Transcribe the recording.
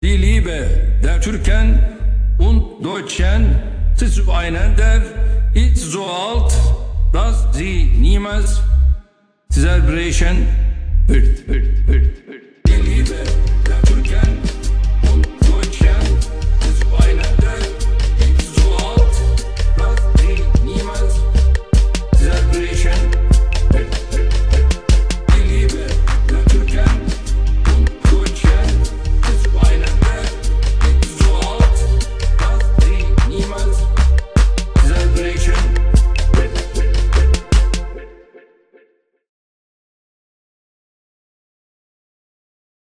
Die Liebe der Türken und Deutschen ist einander ist so alt, dass sie niemals zerbrechen wird. wird.